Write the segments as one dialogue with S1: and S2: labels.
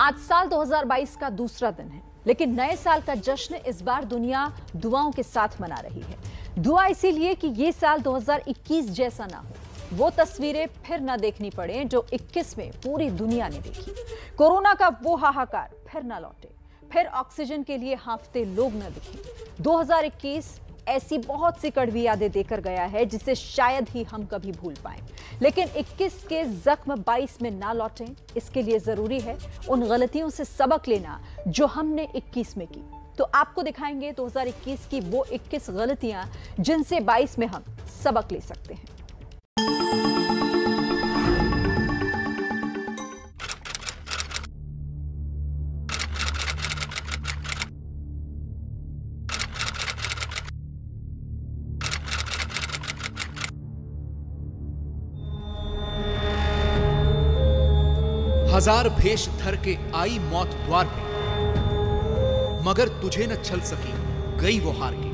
S1: आज साल 2022 का दूसरा दिन है, लेकिन नए साल का जश्न इस बार दुनिया दुआओं के साथ मना रही है। दुआ इसीलिए कि ये साल 2021 जैसा ना हो। वो तस्वीरें फिर ना देखनी पड़े जो 21 में पूरी दुनिया ने देखी। कोरोना का वो हाहाकार फिर ना लौटे। फिर ऑक्सीजन के लिए हाफते लोग न दिखे। 2021 ऐसी बहुत सी कड़वी यादें देकर गया है, जिसे शायद ही हम कभी भूल पाए। लेकिन 21 के जख्म 22 में ना लौटें, इसके लिए ज़रूरी है उन गलतियों से सबक लेना जो हमने 21 में की। तो आपको दिखाएँगे 2021 की वो 21 गलतियाँ जिनसे 22 में हम सबक ले सकते हैं।
S2: हज़ार भेष धर के आई मौत द्वार पे मगर तुझे न छल सकी गई वो हार के।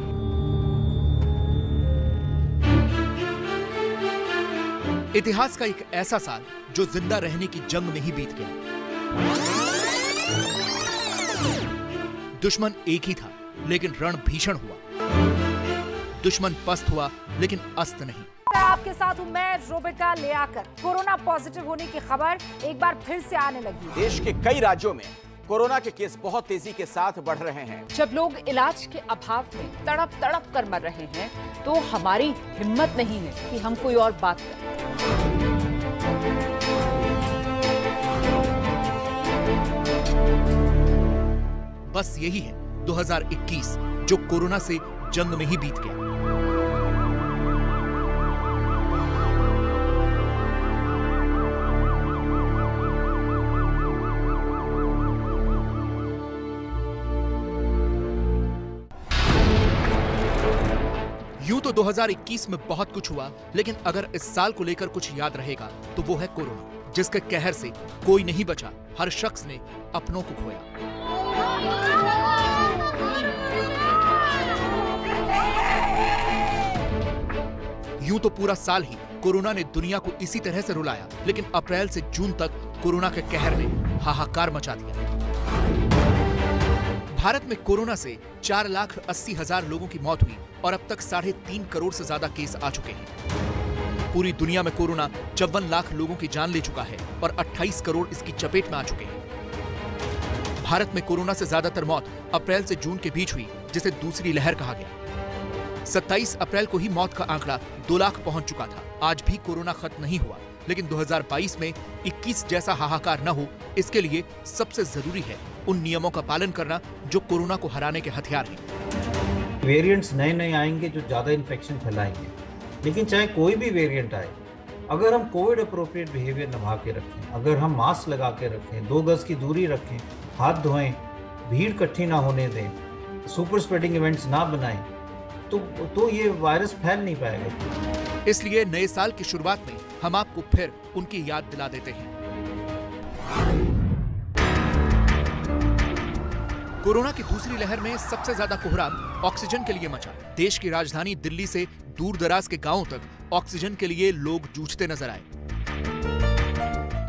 S2: इतिहास का एक ऐसा साल जो ज़िंदा रहने की जंग में ही बीत गया। दुश्मन एक ही था, लेकिन रण भीषण हुआ। दुश्मन पस्त हुआ, लेकिन अस्त नहीं।
S3: आपके साथ हूँ मैं रोबिका ले आकर। कोरोना पॉजिटिव होने की खबर एक बार फिर से आने लगी।
S4: देश के कई राज्यों में कोरोना के केस बहुत तेज़ी के साथ बढ़ रहे हैं।
S5: जब लोग इलाज के अभाव में तड़प तड़प कर मर रहे हैं तो हमारी हिम्मत नहीं है कि हम कोई और बात करें।
S2: बस यही है 2021 जो कोरोना से जंग में ही बीत गया। तो 2021 में बहुत कुछ हुआ, लेकिन अगर इस साल को लेकर कुछ याद रहेगा तो वो है कोरोना, जिसके कहर से कोई नहीं बचा, हर शख्स ने अपनों को खोया। यूँ तो पूरा साल ही कोरोना ने दुनिया को इसी तरह से रुलाया, लेकिन अप्रैल से जून तक कोरोना के कहर ने हाहाकार मचा दिया। भारत में कोरोना से चार लाख अस्सी हज़ार लोगों की मौत हुई और अब तक साढ़े तीन करोड़ से ज़्यादा केस आ चुके हैं। पूरी दुनिया में कोरोना चौवन लाख लोगों की जान ले चुका है और 28 करोड़ इसकी चपेट में आ चुके हैं। भारत में कोरोना से ज़्यादातर मौत अप्रैल से जून के बीच हुई, जिसे दूसरी लहर कहा गया। 27 अप्रैल को ही मौत का आंकड़ा दो लाख पहुँच चुका था। आज भी कोरोना खत्म नहीं हुआ। लेकिन 2022 में 21 जैसा हाहाकार न हो, इसके लिए सबसे ज़रूरी है उन नियमों का पालन करना जो कोरोना को हराने के हथियार हैं।
S6: वेरिएंट्स नए नए आएँगे जो ज़्यादा इन्फेक्शन फैलाएँगे। लेकिन चाहे कोई भी वेरिएंट आए, अगर हम कोविड अप्रोप्रिएट बिहेवियर निभा के रखें, अगर हम मास्क लगा के रखें, दो गज की दूरी रखें, हाथ धोएँ, भीड़ इकट्ठी ना होने दें सुपर स्प्रेडिंग इवेंट्स ना बनाएँ तो तो ये वायरस फैल नहीं पाएगा।
S2: इसलिए नए साल की शुरुआत में हम आपको फिर उनकी याद दिला देते हैं। कोरोना की दूसरी लहर में सबसे ज़्यादा कोहराम ऑक्सीजन के लिए मचा। देश की राजधानी दिल्ली से दूर दराज के गाँवों तक ऑक्सीजन के लिए लोग जूझते नज़र आए।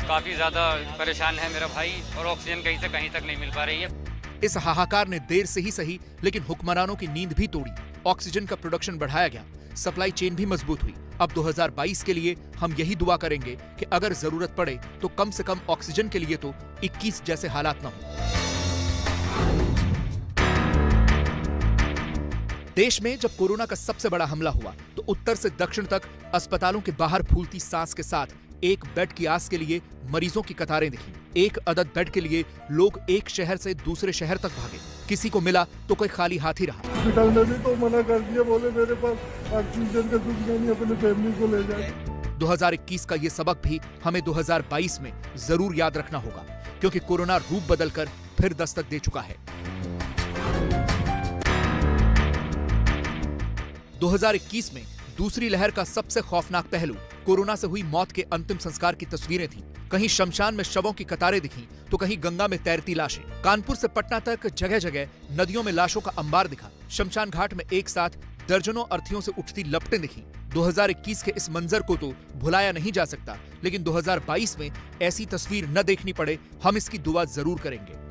S7: काफ़ी ज़्यादा परेशान है मेरा भाई और ऑक्सीजन कहीं से कहीं तक नहीं मिल पा रही है।
S2: इस हाहाकार ने देर से ही सही लेकिन हुक्मरानों की नींद भी तोड़ी। ऑक्सीजन का प्रोडक्शन बढ़ाया गया। सप्लाई चेन भी मज़बूत हुई। अब 2022 के लिए हम यही दुआ करेंगे कि अगर ज़रूरत पड़े तो कम से कम ऑक्सीजन के लिए तो 21 जैसे हालात न हो। देश में जब कोरोना का सबसे बड़ा हमला हुआ तो उत्तर से दक्षिण तक अस्पतालों के बाहर फूलती सांस के साथ एक बेड की आस के लिए मरीजों की कतारें दिखी। एक अदद बेड के लिए लोग एक शहर से दूसरे शहर तक भागे। किसी को मिला तो कोई खाली हाथ ही रहा।
S8: हॉस्पिटल ने भी तो मना कर दिया बोले मेरे पास ऑक्सीजन का कुछ नहीं अपने फैमिली को ले जाए।
S2: 2021 का ये सबक भी हमें 2022 में ज़रूर याद रखना होगा क्योंकि कोरोना रूप बदलकर फिर दस्तक दे चुका है। 2021 में दूसरी लहर का सबसे खौफनाक पहलू कोरोना से हुई मौत के अंतिम संस्कार की तस्वीरें थीं। कहीं शमशान में शवों की कतारें दिखी तो कहीं गंगा में तैरती लाशें। कानपुर से पटना तक जगह जगह नदियों में लाशों का अंबार दिखा। शमशान घाट में एक साथ दर्जनों अर्थियों से उठती लपटें दिखी। 2021 के इस मंजर को तो भुलाया नहीं जा सकता, लेकिन 2022 में ऐसी तस्वीर न देखनी पड़े, हम इसकी दुआ ज़रूर करेंगे।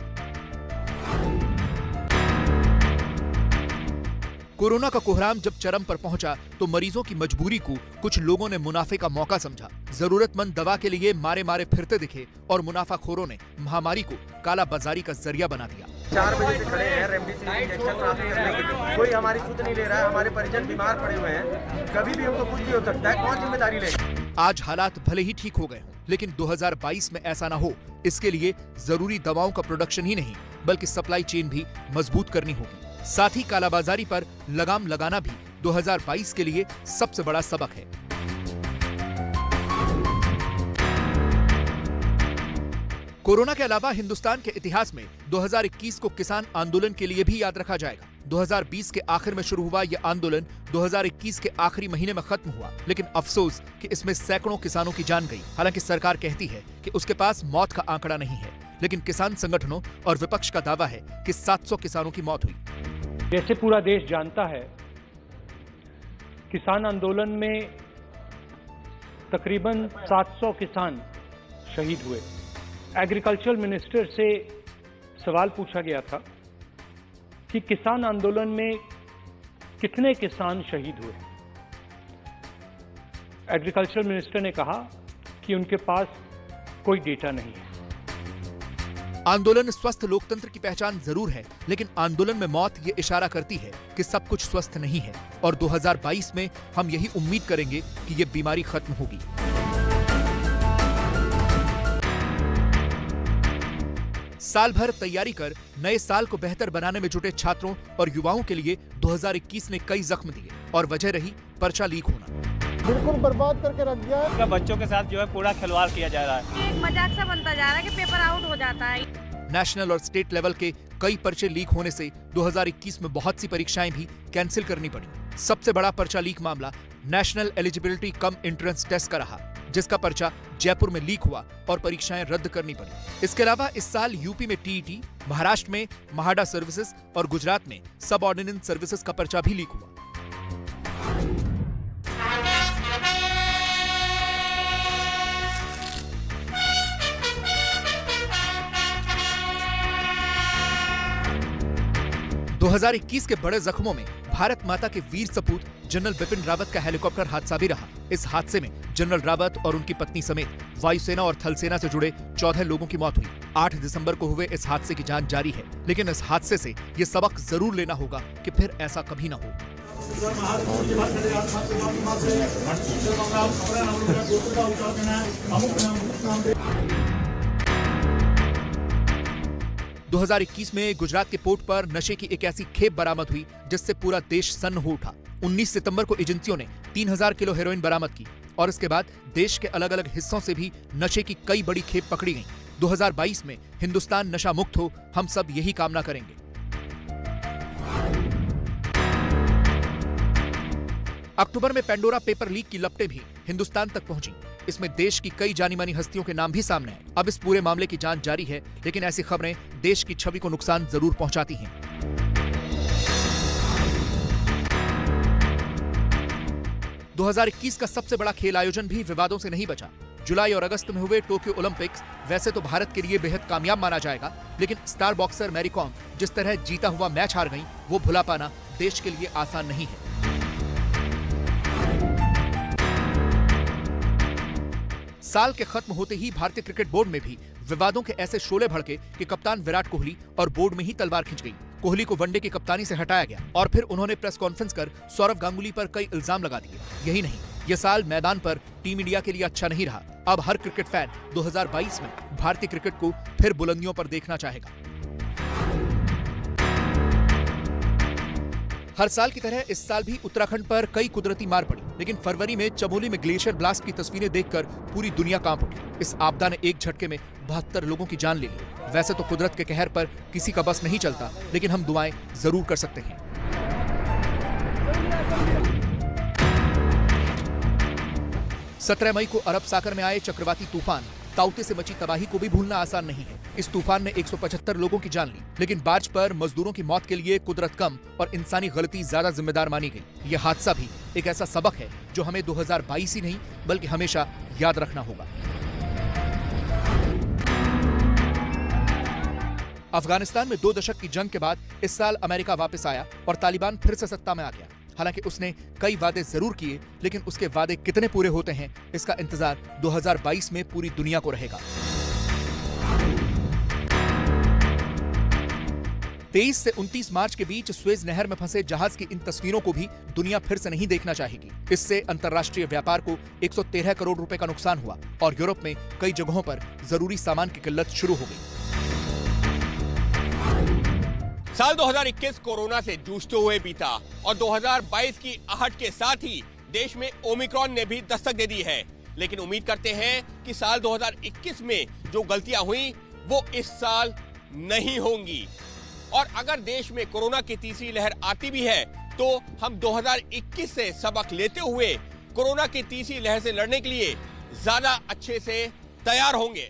S2: कोरोना का कोहराम जब चरम पर पहुँचा तो मरीजों की मजबूरी को कुछ लोगों ने मुनाफे का मौका समझा। जरूरतमंद दवा के लिए मारे मारे फिरते दिखे और मुनाफाखोरों ने महामारी को काला बाजारी का ज़रिया बना दिया।
S9: चार बजे से खड़े हैं रेमडेसिविर इंजेक्शन प्राप्त करने के लिए। कोई हमारी सुध नहीं ले रहा है हमारे परिजन बीमार पड़े हुए हैं। कभी भी उनको कुछ भी हो सकता है कौन ज़िम्मेदारी लेगा?
S2: आज हालात भले ही ठीक हो गए हों लेकिन 2022 में ऐसा ना हो। इसके लिए ज़रूरी दवाओं का प्रोडक्शन ही नहीं बल्कि सप्लाई चेन भी मज़बूत करनी होगी। साथ ही कालाबाजारी पर लगाम लगाना भी 2022 के लिए सबसे बड़ा सबक है। कोरोना के अलावा हिंदुस्तान के इतिहास में 2021 को किसान आंदोलन के लिए भी याद रखा जाएगा। 2020 के आखिर में शुरू हुआ यह आंदोलन 2021 के आखिरी महीने में खत्म हुआ, लेकिन अफसोस कि इसमें सैकड़ों किसानों की जान गई। हालाँकि सरकार कहती है कि उसके पास मौत का आंकड़ा नहीं है, लेकिन किसान संगठनों और विपक्ष का दावा है कि 700 किसानों की मौत हुई।
S10: जैसे पूरा देश जानता है, किसान आंदोलन में तकरीबन 700 किसान शहीद हुए। एग्रीकल्चर मिनिस्टर से सवाल पूछा गया था कि किसान आंदोलन में कितने किसान शहीद हुए। एग्रीकल्चर मिनिस्टर ने कहा कि उनके पास कोई डेटा नहीं है।
S2: आंदोलन स्वस्थ लोकतंत्र की पहचान ज़रूर है, लेकिन आंदोलन में मौत ये इशारा करती है कि सब कुछ स्वस्थ नहीं है। और 2022 में हम यही उम्मीद करेंगे कि ये बीमारी खत्म होगी। साल भर तैयारी कर, नए साल को बेहतर बनाने में जुटे छात्रों और युवाओं के लिए 2021 ने कई जख्म दिए, और वजह रही पर्चा लीक होना।
S8: बिल्कुल बर्बाद करके रख दिया है।
S11: बच्चों के साथ जो है पूरा खिलवाड़ किया जा रहा है।
S12: एक मज़ाक सा बनता जा रहा है कि पेपर आउट हो जाता है।
S2: नेशनल और स्टेट लेवल के कई पर्चे लीक होने से 2021 में बहुत सी परीक्षाएँ भी कैंसिल करनी पड़ी। सबसे बड़ा पर्चा लीक मामला national eligibility cum entrance test का रहा जिसका पर्चा जयपुर में लीक हुआ और परीक्षाएँ रद्द करनी पड़ी। इसके अलावा इस साल यूपी में टीईटी महाराष्ट्र में महाडा सर्विसेज़ और गुजरात में सब ऑर्डिनेंस सर्विसेज़ का पर्चा भी लीक हुआ। दो हज़ार इक्कीस के बड़े जख्मों में भारत माता के वीर सपूत जनरल बिपिन रावत का हेलीकॉप्टर हादसा भी रहा। इस हादसे में जनरल रावत और उनकी पत्नी समेत वायुसेना और थल सेना से जुड़े चौदह लोगों की मौत हुई। 8 दिसंबर को हुए इस हादसे की जाँच जारी है, लेकिन इस हादसे से ये सबक ज़रूर लेना होगा कि फिर ऐसा कभी ना हो। 2021 में गुजरात के पोर्ट पर नशे की एक ऐसी खेप बरामद हुई, जिससे पूरा देश सन्न हो उठा। 19 सितंबर को एजेंसियों ने 3000 किलो हेरोइन बरामद की और इसके बाद देश के अलग अलग हिस्सों से भी नशे की कई बड़ी खेप पकड़ी गई। 2022 में हिंदुस्तान नशा मुक्त हो, हम सब यही कामना करेंगे। अक्टूबर में पेंडोरा पेपर लीक की लपटें भी हिंदुस्तान तक पहुँची। इसमें देश की कई जानी मानी हस्तियों के नाम भी सामने हैं। अब इस पूरे मामले की जाँच जारी है, लेकिन ऐसी खबरें देश की छवि को नुकसान ज़रूर पहुंचाती हैं। दो हज़ार इक्कीस का सबसे बड़ा खेल आयोजन भी विवादों से नहीं बचा। जुलाई और अगस्त में हुए टोक्यो ओलंपिक्स, वैसे तो भारत के लिए बेहद कामयाब माना जाएगा, लेकिन स्टार बॉक्सर मैरी कॉम जिस तरह जीता हुआ मैच हार गई, वो भुला पाना देश के लिए आसान नहीं है। साल के खत्म होते ही भारतीय क्रिकेट बोर्ड में भी विवादों के ऐसे शोले भड़के कि कप्तान विराट कोहली और बोर्ड में ही तलवार खींच गई। कोहली को वनडे की कप्तानी से हटाया गया और फिर उन्होंने प्रेस कॉन्फ्रेंस कर सौरव गांगुली पर कई इल्ज़ाम लगा दिए। यही नहीं, ये साल मैदान पर टीम इंडिया के लिए अच्छा नहीं रहा। अब हर क्रिकेट फ़ैन 2022 में भारतीय क्रिकेट को फिर बुलंदियों पर देखना चाहेगा। हर साल की तरह इस साल भी उत्तराखंड पर कई कुदरती मार पड़ी। लेकिन फरवरी में चमोली में ग्लेशियर ब्लास्ट की तस्वीरें देखकर पूरी दुनिया काँप उठी। इस आपदा ने एक झटके में बहत्तर लोगों की जान ले ली। वैसे तो कुदरत के कहर पर किसी का बस नहीं चलता, लेकिन हम दुआएँ ज़रूर कर सकते हैं। सत्रह मई को अरब सागर में आए चक्रवाती तूफ़ान। ताउते से मची तबाही को भी भूलना आसान नहीं है। इस तूफ़ान ने 175 लोगों की जान ली, लेकिन बार्ज पर मजदूरों की मौत के लिए कुदरत कम और इंसानी गलती ज़्यादा जिम्मेदार मानी गई। यह हादसा भी एक ऐसा सबक है जो हमें 2022 ही नहीं, बल्कि हमेशा याद रखना होगा। अफ़गानिस्तान में दो दशक की जंग के बाद इस साल अमेरिका वापस आया और तालिबान फिर से सत्ता में आ गया। हालाँकि उसने कई वादे ज़रूर किए, लेकिन उसके वादे कितने पूरे होते हैं, इसका इंतज़ार 2022 में पूरी दुनिया को रहेगा। 23 से 29 मार्च के बीच स्वेज नहर में फंसे जहाज़ की इन तस्वीरों को भी दुनिया फिर से नहीं देखना चाहेगी। इससे अंतर्राष्ट्रीय व्यापार को 113 करोड़ रुपए का नुकसान हुआ और यूरोप में कई जगहों पर ज़रूरी सामान की किल्लत शुरू हो गई।
S13: साल 2021 कोरोना से जूझते हुए बीता और 2022 की आहट के साथ ही देश में ओमिक्रॉन ने भी दस्तक दे दी है। लेकिन उम्मीद करते हैं कि साल 2021 में जो गलतियाँ हुई, वो इस साल नहीं होंगी। और अगर देश में कोरोना की तीसरी लहर आती भी है तो हम 2021 से सबक लेते हुए कोरोना की तीसरी लहर से लड़ने के लिए ज़्यादा अच्छे से तैयार होंगे।